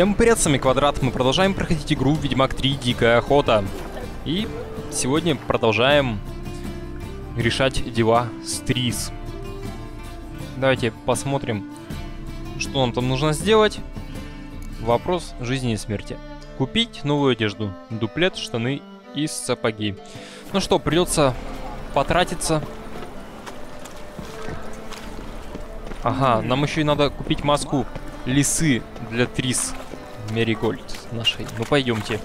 Всем привет, с вами Квадрат. Мы продолжаем проходить игру Ведьмак 3 Дикая Охота. И сегодня продолжаем решать дела с Трис. Давайте посмотрим, что нам там нужно сделать. Вопрос жизни и смерти. Купить новую одежду, дуплет, штаны и сапоги. Ну что, придется потратиться. Ага, нам еще и надо купить маску лисы для Трис Меригольд нашей. Ну пойдемте.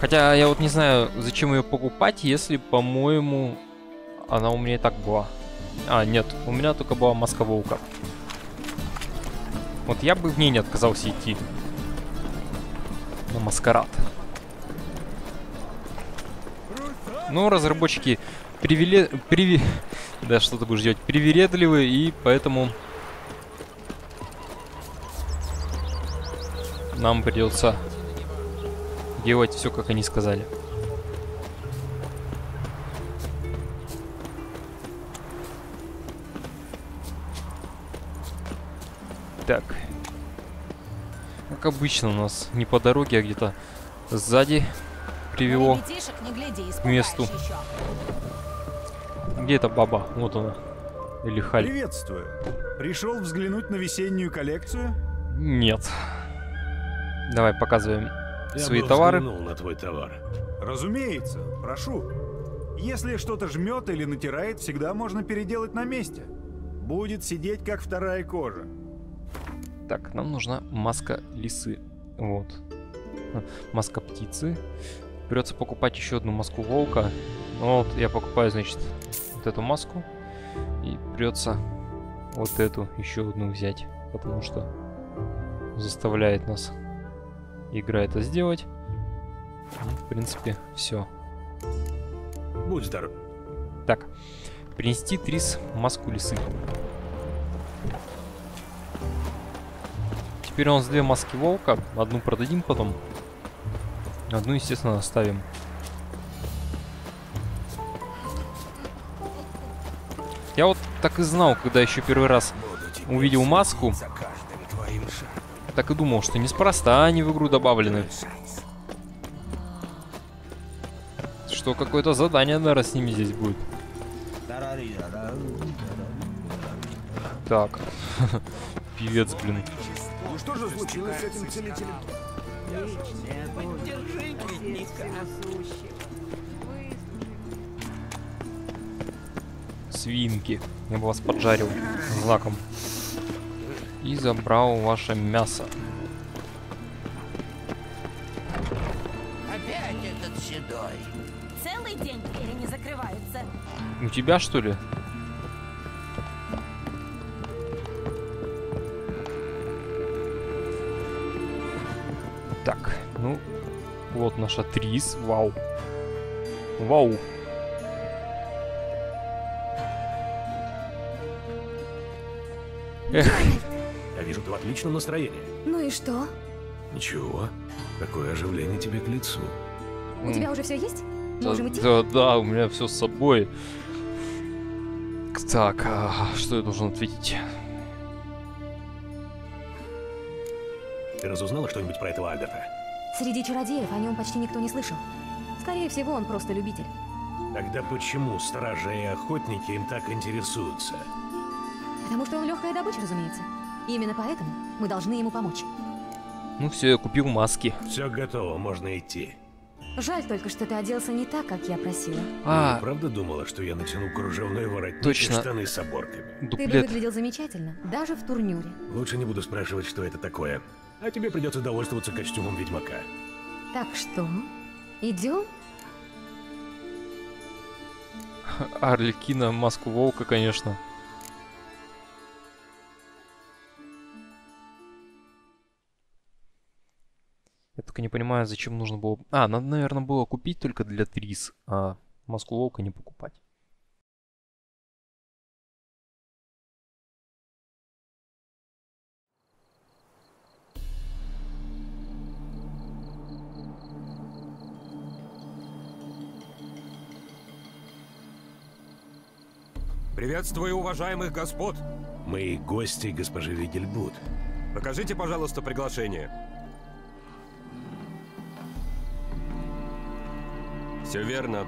Хотя я вот не знаю, зачем ее покупать, если, по-моему, она у меня и так была. А, нет, у меня только была маска волка. Вот я бы в ней не отказался идти. На маскарад. Ну, разработчики привели... Приви... Да, что ты будешь делать? Привередливы, и поэтому нам придется делать все, как они сказали. Так. Как обычно у нас не по дороге, а где-то сзади привело к месту. Где эта баба? Вот она. Или Халь. Приветствую. Пришел взглянуть на весеннюю коллекцию? Нет. Давай показываем Я свои товары. на твой товар. Разумеется, прошу. Если что-то жмет или натирает, всегда можно переделать на месте. Будет сидеть как вторая кожа. Так, нам нужна маска лисы. Вот. Маска птицы. Придется покупать еще одну маску волка. Ну вот, я покупаю, значит, вот эту маску. И придется вот эту еще одну взять. Потому что заставляет нас игра это сделать. Ну, в принципе, все. Будь здоров. Так, принести Трис маску лисы. Теперь у нас две маски волка. Одну продадим потом. Одну, естественно, оставим. Я вот так и знал, когда еще первый раз увидел маску, так и думал, что неспроста они в игру добавлены. Что какое-то задание, наверное, с ними здесь будет. Так. Певец, блин. Ну что же случилось с этим целителем? Свинки. Я бы вас поджарил знаком. И забрал ваше мясо. Опять этот седой. Целый день двери не закрываются. У тебя что ли? Так, ну, вот наша Трис, вау. Вау. Эх, в отличном настроении. Ну и что? Ничего. Какое оживление тебе к лицу. У тебя уже все есть? Можем идти? да, да, у меня все с собой. Так, а, что я должен ответить? Ты разузнала что-нибудь про этого Альберта? Среди чародеев о нем почти никто не слышал. Скорее всего, он просто любитель. Тогда почему стражи и охотники им так интересуются? Потому что он легкая добыча, разумеется. Именно поэтому мы должны ему помочь. Ну все, я купил маски. Все готово, можно идти. Жаль только, что ты оделся не так, как я просила. А, Ты правда думала, что я натяну кружевной воротник Точно. и штаны с оборками? Ты бы дуплет. выглядел замечательно, даже в турнюре. Лучше не буду спрашивать, что это такое. А тебе придется довольствоваться костюмом ведьмака. Так что, идем? Арлекина, маску волка, конечно. Я только не понимаю, зачем нужно было... А, надо, наверное, было купить только для Трис, а маску волка не покупать. Приветствую уважаемых господ. Мы гости госпожи Вигельбуд. Покажите, пожалуйста, приглашение. Все верно.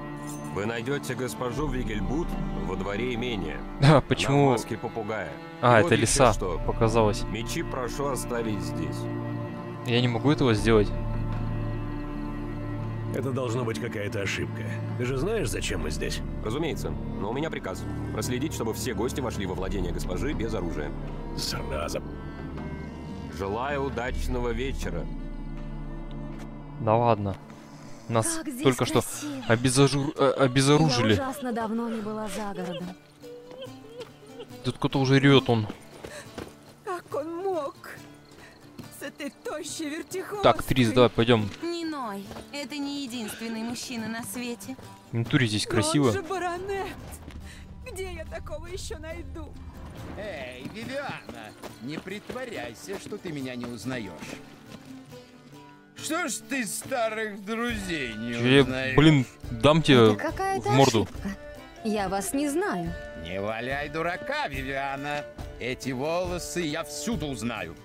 Вы найдете госпожу Вигельбут во дворе имения. А, На почему... маске попугая. А, И это вот еще лиса. что. Показалось. Мечи прошу оставить здесь. Я не могу этого сделать. Это должно быть какая-то ошибка. Ты же знаешь, зачем мы здесь? Разумеется, но у меня приказ. Проследить, чтобы все гости вошли во владение госпожи без оружия. Зараза. Желаю удачного вечера. Да ладно. Нас Как только что красиво. обезожу- э, обезоружили. Я ужасно давно не была за городом. Тут кто-то уже ревет он. Как он мог? С этой тощей. Так, Трис, давай пойдем. Не ной, это не единственный мужчина на свете. Натуре здесь Но красиво. Он же баронет. Где я такого еще найду? Эй, Вивиана, не притворяйся, что ты меня не узнаешь. Что ж ты старых друзей не Я, узнаешь? блин, дам тебе Это какая-то в морду. ошибка. Я вас не знаю. Не валяй дурака, Вивиана. Эти волосы я всюду узнаю.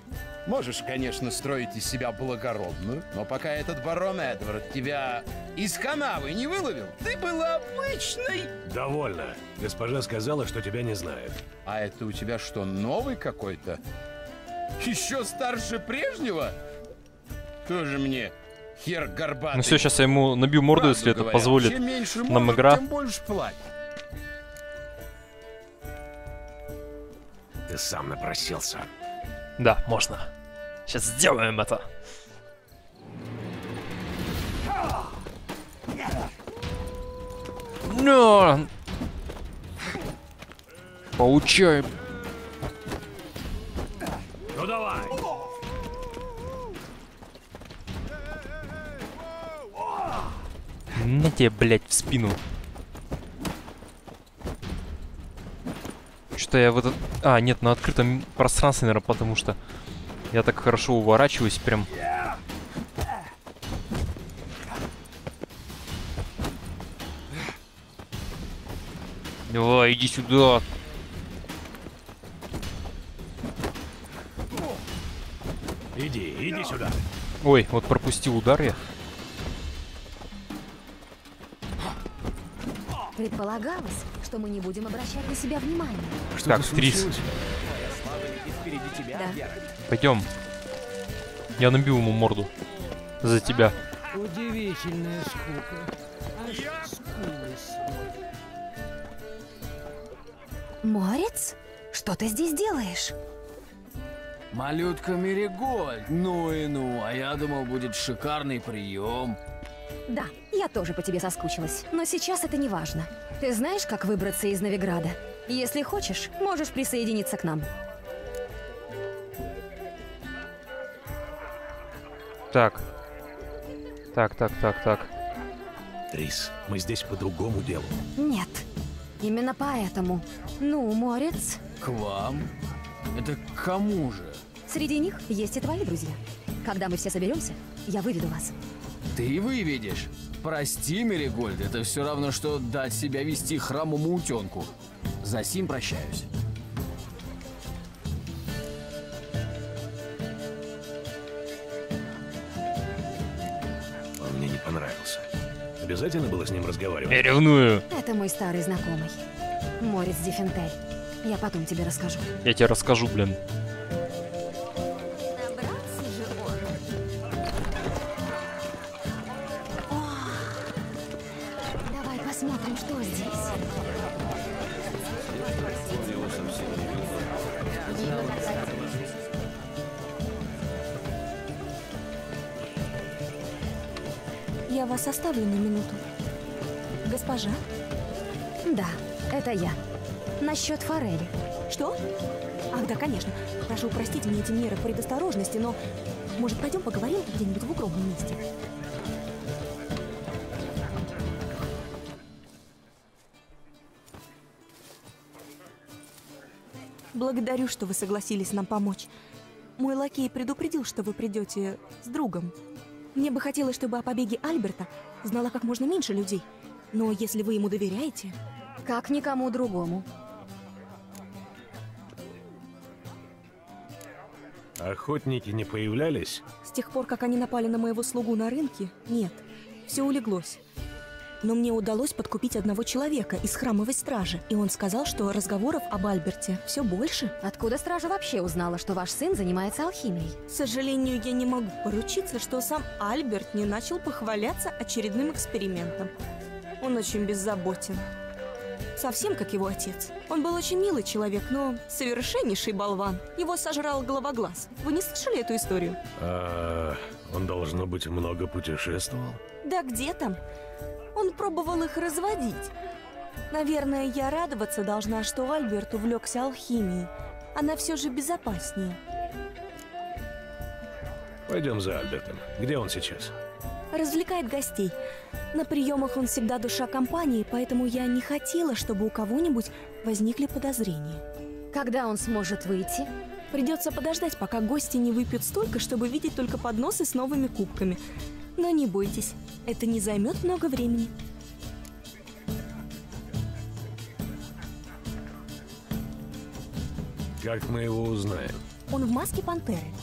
Можешь, конечно, строить из себя благородную, но пока этот барон Эдвард тебя из канавы не выловил, ты была обычной. Довольно. Госпожа сказала, что тебя не знает. А это у тебя что, новый какой-то? Еще старше прежнего? Тоже мне хер горбатый. Ну все, сейчас я ему набью морду, Правду если это говорят, позволит. Чем меньше нам мордок, игра. тем больше платят. Ты сам напросился. Да, можно. Сейчас сделаем это. На! Получай. Тебе, блядь, в спину. Что-то я в этот... А, нет, на открытом пространстве, наверное, потому что я так хорошо уворачиваюсь прям. Давай, иди сюда. Иди, иди сюда. Ой, вот пропустил удар я. Предполагалось, что мы не будем обращать на себя внимания. Так, Трис, Да. пойдем. Я набил ему морду. За тебя. Удивительная скука. Аж скулы сводит. Морец? Что ты здесь делаешь? Малютка Меригольд, ну и ну, а я думал, будет шикарный прием. Да, я тоже по тебе соскучилась. Но сейчас это не важно. Ты знаешь, как выбраться из Новиграда? Если хочешь, можешь присоединиться к нам. Так. Так, так, так, так. Трис, мы здесь по другому делу. Нет. Именно поэтому. Ну, Морец, К вам? Это к кому же? среди них есть и твои друзья. Когда мы все соберемся, я выведу вас. Ты выведешь. Прости, Меригольд, это все равно, что дать себя вести храмовому утенку. За сим прощаюсь. Он мне не понравился. Обязательно было с ним разговаривать? Я ревную. Это мой старый знакомый. Морец Дефентель. Я потом тебе расскажу. Я тебе расскажу, блин. Это я. Насчет форели. Что? Ах, да, конечно. Прошу простить мне эти меры предосторожности, но... Может, пойдем поговорим где-нибудь в укромном месте? Благодарю, что вы согласились нам помочь. Мой лакей предупредил, что вы придете с другом. Мне бы хотелось, чтобы о побеге Альберта знала как можно меньше людей. Но если вы ему доверяете... Как никому другому. Охотники не появлялись? С тех пор, как они напали на моего слугу на рынке, нет. Все улеглось. но мне удалось подкупить одного человека из храмовой стражи, и он сказал, что разговоров об Альберте все больше. Откуда стража вообще узнала, что ваш сын занимается алхимией? К сожалению, я не могу поручиться, что сам Альберт не начал похваляться очередным экспериментом. Он очень беззаботен. Совсем как его отец. Он был очень милый человек, но совершеннейший болван. Его сожрал головоглаз. Вы не слышали эту историю? А он, должно быть, много путешествовал? Да где там? Он пробовал их разводить. Наверное, я радоваться должна, что Альберт увлекся алхимией. Она все же безопаснее. Пойдем за Альбертом. Где он сейчас? Развлекает гостей. На приемах он всегда душа компании, поэтому я не хотела, чтобы у кого-нибудь возникли подозрения. Когда он сможет выйти? Придется подождать, пока гости не выпьют столько, чтобы видеть только подносы с новыми кубками. Но не бойтесь, это не займет много времени. Как мы его узнаем? Он в маске пантеры.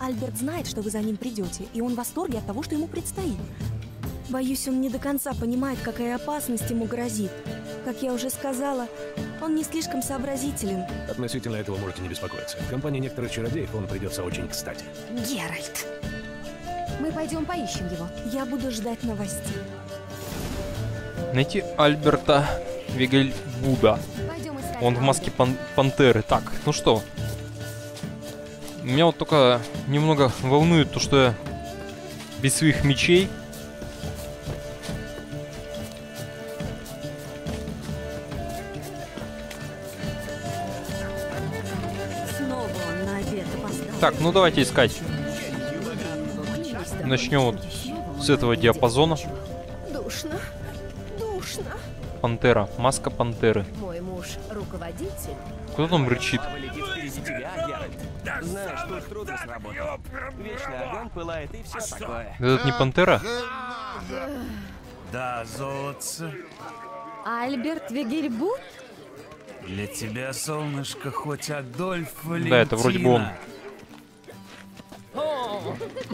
Альберт знает, что вы за ним придете, и он в восторге от того, что ему предстоит. Боюсь, он не до конца понимает, какая опасность ему грозит. Как я уже сказала, он не слишком сообразителен. Относительно этого можете не беспокоиться. В компании некоторых чародеев он придется очень кстати. Геральт. Мы пойдем поищем его. Я буду ждать новостей. Найти Альберта Вигельбуда. Он в маске пан пантеры. Так, ну что? Меня вот только немного волнует то, что я без своих мечей Так, ну давайте искать. Начнем вот с этого диапазона. Душно. Душно. Пантера. Маска пантеры. Мой муж руководитель. Кто там рычит? Знаешь, тут трудно сработать. Вечный огонь пылает и все такое. Этот не пантера? Да, золотце. Альберт Вегельбут? Для тебя, солнышко, хоть Адольф Валентина. Да, это вроде бы он.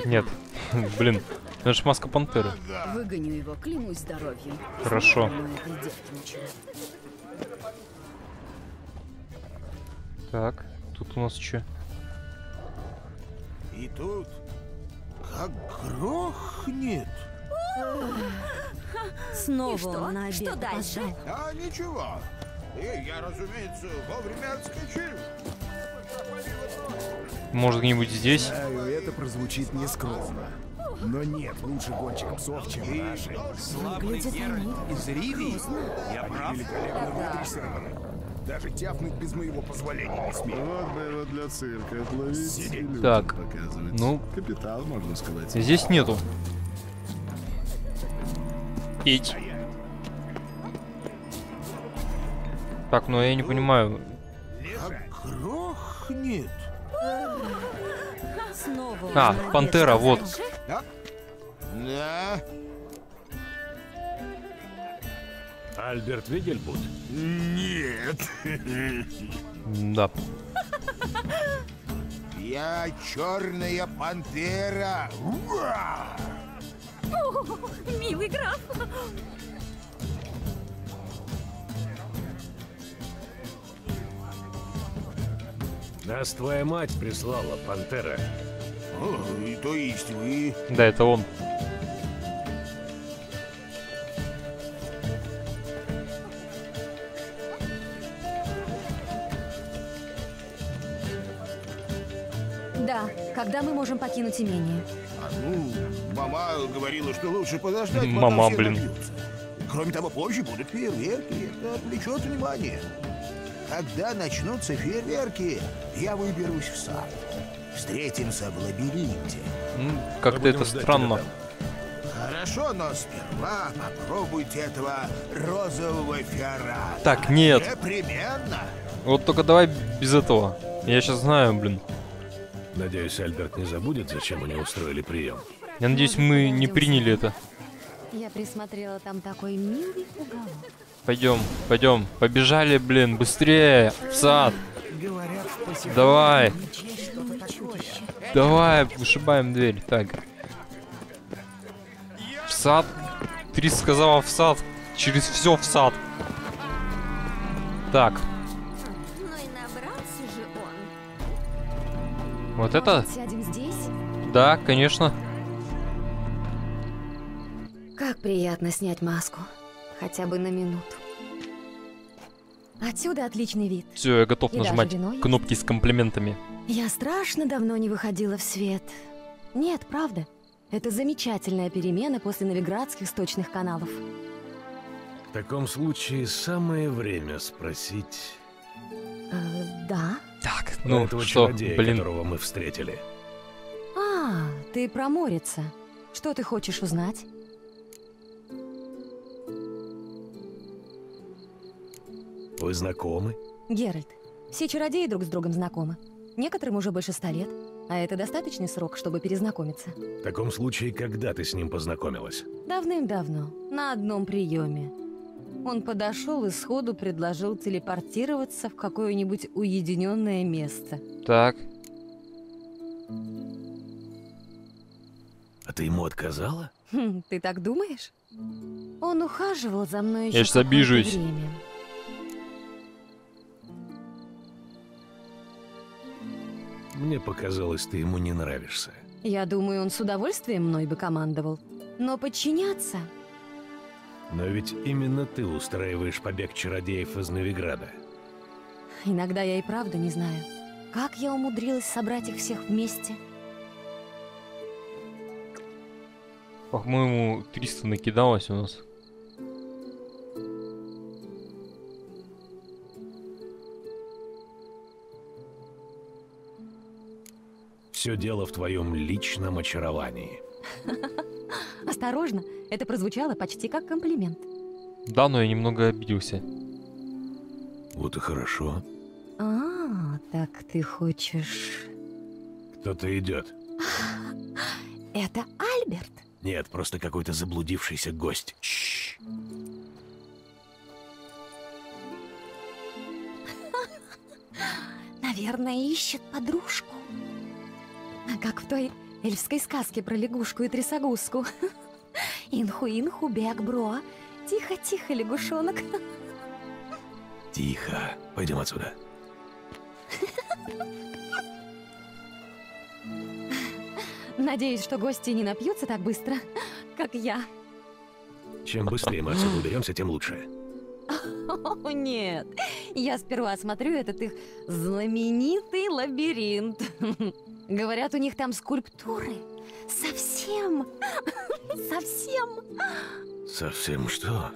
Нет. Блин, это же маска пантеры. Выгоню его, клянусь здоровьем. Хорошо. Так, тут у нас что? И тут как грохнет. Снова И что? он на обед Что дальше? А ничего. И я, разумеется, вовремя отскочил. Может где-нибудь здесь? Знаю, это прозвучит нескромно. Но нет лучше гонщика псов, чем наши. Слабый Геральт из Ривии? Я прав? Великолепно выдрессированы. Даже тяпнуть без моего позволения не смею. Вот бы его для цирка отловить Сидеть. Так, показывать. ну- Капитал, можно сказать. Здесь нету. Пить. Так, ну я не понимаю. Как грохнет. А, пантера, вот. Да? Альберт Вигельбут? Нет. Да. Я черная пантера. О, милый граф. Нас твоя мать прислала, пантера. О, и то есть вы... Да, это он. Когда мы можем покинуть имение? А, ну, мама говорила, что лучше подождать, пока Мама, все блин. напьются. Кроме того, позже будут фейерверки, это отвлечет внимание. Когда начнутся фейерверки, я выберусь в сад. Встретимся в лабиринте. Как-то это странно. Хорошо, но сперва попробуйте этого розового фиорана. Так, нет. Непременно. Вот только давай без этого. Я сейчас знаю, блин. Надеюсь, Альберт не забудет, зачем они устроили прием. Я надеюсь, мы не приняли это. Я присмотрела там такой милый уголок. Пойдем, пойдем. Побежали, блин, быстрее. В сад. Давай. Давай, вышибаем дверь. Так. В сад. Трис сказала в сад. через все в сад. Так, вот это? Сядем здесь? Да, конечно. Как приятно снять маску. Хотя бы на минуту. Отсюда отличный вид. Все, я готов И нажимать кнопки с комплиментами. Я страшно давно не выходила в свет. Нет, правда. Это замечательная перемена после новиградских сточных каналов. В таком случае самое время спросить Э, да? Так, ну этого что, чародея, блин. которого мы встретили. А, ты про Морица. Что ты хочешь узнать? Вы знакомы? Геральт, все чародеи друг с другом знакомы. Некоторым уже больше ста лет, а это достаточный срок, чтобы перезнакомиться. В таком случае, когда ты с ним познакомилась? Давным-давно, на одном приеме. Он подошел и сходу предложил телепортироваться в какое-нибудь уединенное место. Так, А ты ему отказала? Хм, ты так думаешь? Он ухаживал за мной еще Я щас обижусь. время. Мне показалось, ты ему не нравишься. Я думаю, он с удовольствием мной бы командовал. Но подчиняться? Но ведь именно ты устраиваешь побег чародеев из Новиграда. Иногда я и правда не знаю, как я умудрилась собрать их всех вместе. по-моему, 300 накидалось у нас. Все дело в твоем личном очаровании. Осторожно, это прозвучало почти как комплимент. Да, но я немного обиделся. Вот и хорошо. А, так ты хочешь... Кто-то идет. Это Альберт? Нет, просто какой-то заблудившийся гость. Чш. Наверное, ищет подружку. Как в той эльфской сказке про лягушку и трясогузку. Инху-инху, бег-бро. Тихо-тихо, лягушонок. Тихо. Пойдем отсюда. Надеюсь, что гости не напьются так быстро, как я. Чем быстрее мы отсюда уберемся, тем лучше. О, нет. Я сперва осмотрю этот их знаменитый лабиринт. Говорят, у них там скульптуры. Совсем, совсем, Совсем что?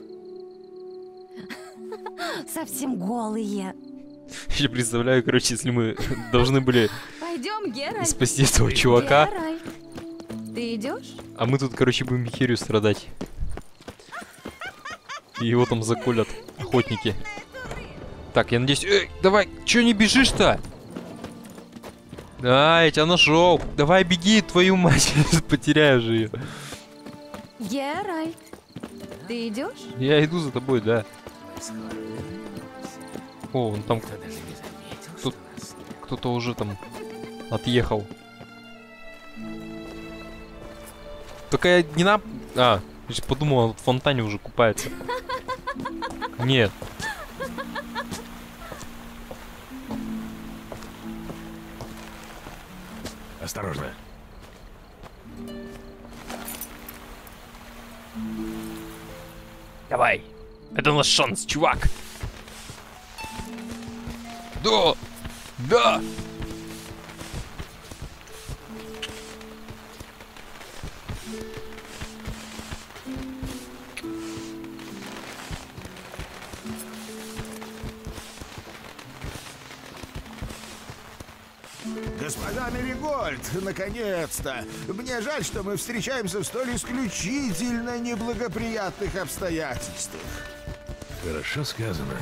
совсем голые. Я представляю, короче, если мы должны были Пойдем, Геральт. спасти этого чувака, Геральт. Ты идешь? а мы тут, короче, будем херью страдать. И его там заколят охотники. Так, я надеюсь... Эй, давай, чё не бежишь-то? А, я тебя нашел. Давай беги, твою мать. Потеряю же ее. Геральт. Ты идешь? Я иду за тобой, да. О, он там... Кто-то уже там отъехал. Только я не на... А, подумал, он в фонтане уже купается. Нет. Наш шанс, чувак. Да. Да. Господа Меригольд, наконец-то! Мне жаль, что мы встречаемся в столь исключительно неблагоприятных обстоятельствах. Хорошо сказано.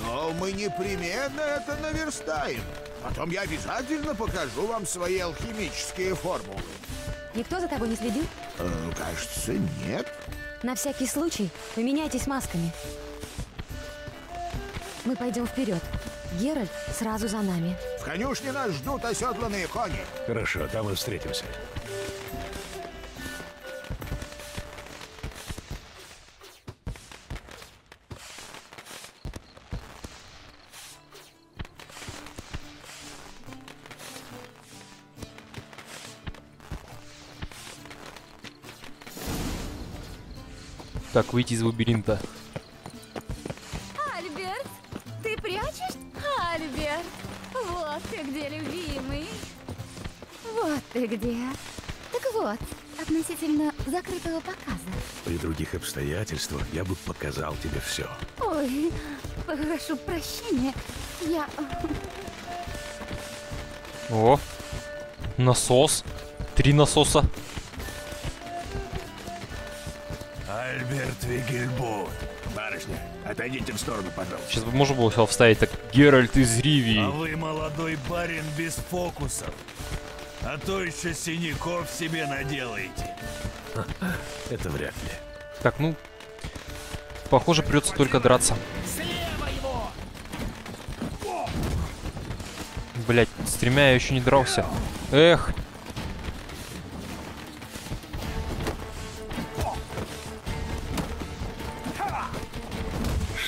Но мы непременно это наверстаем. Потом я обязательно покажу вам свои алхимические формулы. Никто за тобой не следил? Э, кажется, нет. На всякий случай поменяйтесь масками. Мы пойдем вперед. Геральт сразу за нами. В конюшне нас ждут оседланные кони. Хорошо, там и встретимся. Так, выйти из лабиринта. Альберт, ты прячешь? Альберт, вот ты где, любимый. Вот ты где. Так вот, относительно закрытого показа. При других обстоятельствах я бы показал тебе все. Ой, прошу прощения. Я... О, насос. Три насоса. Альберт Вигельбут. Барышня, отойдите в сторону, пожалуйста. Сейчас бы можно было вставить так. Геральт из Ривии. А вы молодой барин без фокусов. А то еще синяков себе наделаете. Это вряд ли. Так, ну... Похоже, придется только драться. Блять, с тремя я еще не дрался. Эх.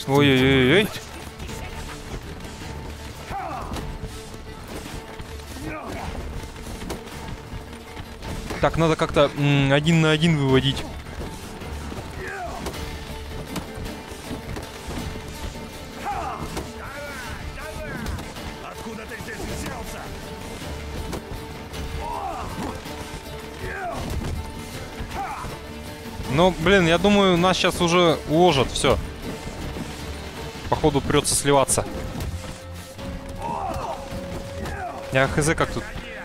Ой-ой-ой-ой. Так, надо как-то один на один выводить. Ну, блин, я думаю, нас сейчас уже уложат, все. Походу придется сливаться. Я хз, как тут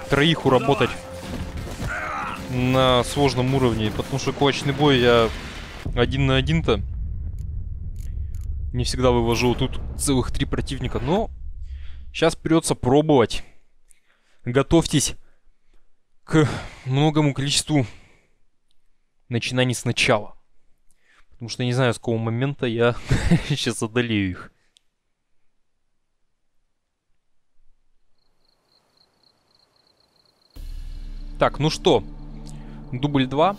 троих уработать на сложном уровне, потому что кулачный бой я один на один-то не всегда вывожу. Тут целых три противника, но сейчас придется пробовать. Готовьтесь к многому количеству начинаний сначала. Потому что я не знаю, с какого момента я сейчас одолею их. Так, ну что, дубль 2.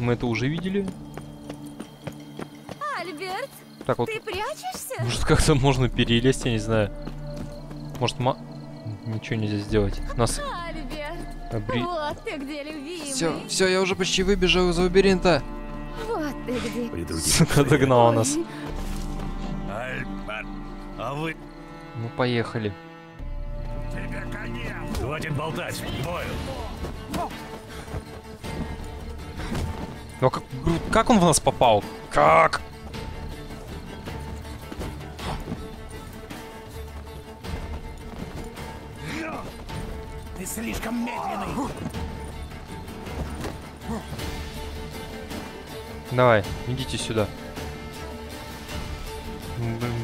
Мы это уже видели. Альберт, Так вот. ты прячешься? Может, как-то можно перелезть, я не знаю. Может, ма... Ничего нельзя сделать. Нас... Альберт, Обри- вот ты где, любимый. Все, все, я уже почти выбежал из лабиринта. Вот ты где. Сука, догнала нас. А вы... Ну, поехали. Тебе конец! Хватит болтать, бою. Ну, а как, как он в нас попал? Как? Ты слишком медленный. Давай, идите сюда.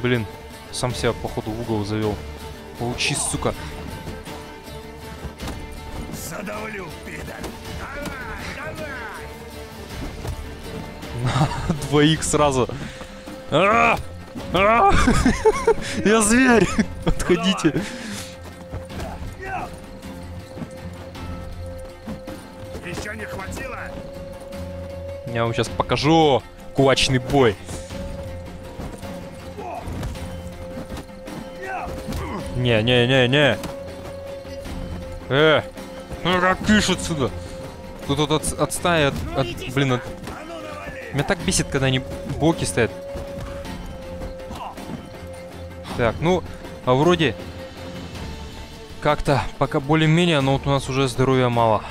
Блин, сам себя, походу, в угол завел. Получи, сука. Задавлю, пидор! Давай, давай! Двоих сразу. А! А! Я зверь! Отходите. Еще не хватило? Я вам сейчас покажу кулачный бой. Не, не, не, не. Э, ну как кыш отсюда. Тут вот от, отстай от, от- блин, от... Меня так бесит, когда они боки стоят. Так, ну, а вроде как-то пока более-менее, но вот у нас уже здоровья мало.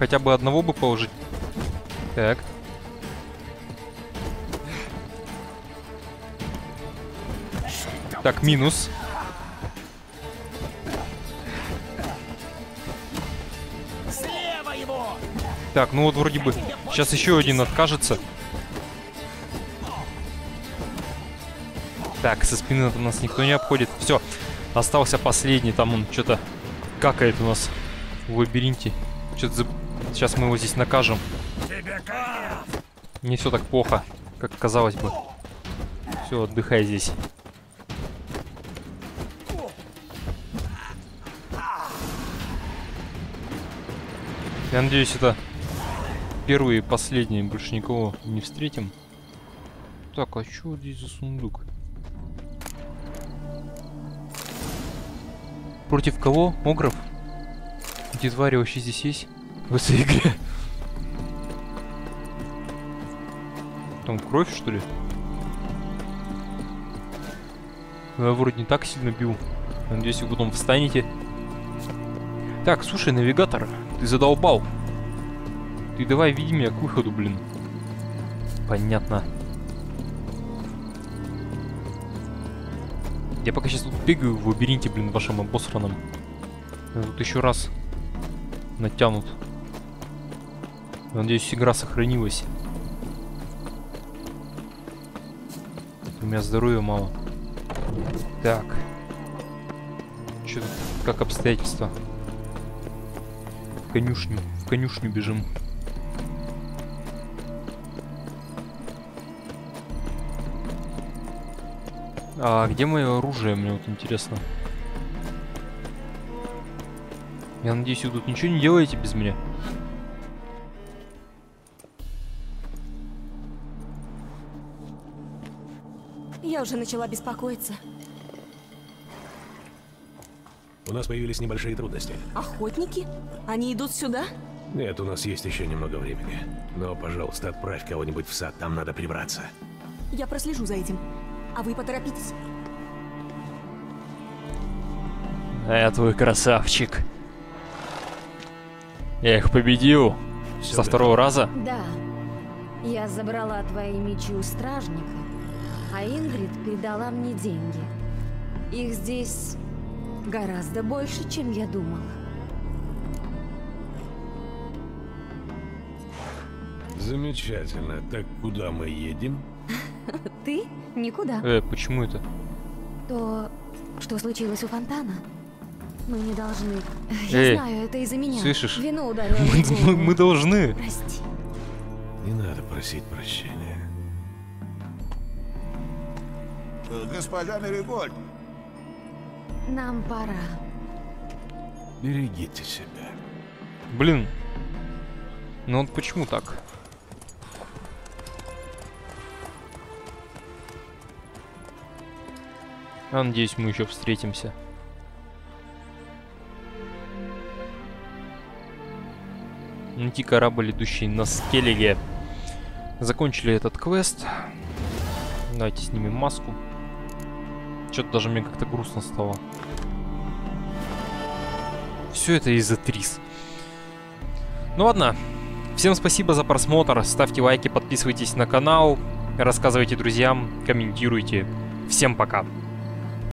Хотя бы одного бы положить. Так. Так, минус. Так, ну вот вроде бы сейчас еще один откажется. Так, со спины нас никто не обходит. Все, остался последний. Там он что-то какает у нас в лабиринте. Что-то. Сейчас мы его здесь накажем. Не все так плохо, как казалось бы. Все, отдыхай здесь. Я надеюсь, это первый и последний. Больше никого не встретим. Так, а что здесь за сундук? Против кого? Огров? Эти твари вообще здесь есть? В этой игре. Там кровь, что ли? Ну, я вроде не так сильно бил. Надеюсь, вы потом встанете. Так, слушай, навигатор, ты задолбал. Ты давай веди меня к выходу, блин. Понятно. Я пока сейчас тут бегаю в лабиринте, блин, вашем обосранном. Я тут еще раз натянут. Надеюсь, игра сохранилась. У меня здоровья мало. Так. Что тут? Как обстоятельства? В конюшню. В конюшню бежим. А где мое оружие, мне вот интересно. Я надеюсь, вы тут ничего не делаете без меня. Я уже начала беспокоиться. У нас появились небольшие трудности. Охотники? Они идут сюда? Нет, у нас есть еще немного времени. Но, пожалуйста, отправь кого-нибудь в сад, там надо прибраться. Я прослежу за этим. А вы поторопитесь. А я твой красавчик. Я их победил. Всё Со второго раза. Да. Я забрала твои мечи у стражника, а Ингрид передала мне деньги. Их здесь гораздо больше, чем я думала. Замечательно. Так куда мы едем? Ты? Никуда. Э, почему это? То, что случилось у фонтана? Мы не должны. Я Эй, знаю, это из-за меня. слышишь? Вину ударила Мы, мы- мы должны. Прости. Не надо просить прощения. Госпожа Меригольд, Нам пора. Берегите себя. Блин. Ну вот почему так? Я надеюсь, мы еще встретимся. Найти корабль, идущий на Скеллиге. Закончили этот квест. Давайте снимем маску. Что-то даже мне как-то грустно стало. Все это из-за Трис. Ну ладно. Всем спасибо за просмотр. Ставьте лайки, подписывайтесь на канал. Рассказывайте друзьям, комментируйте. Всем пока.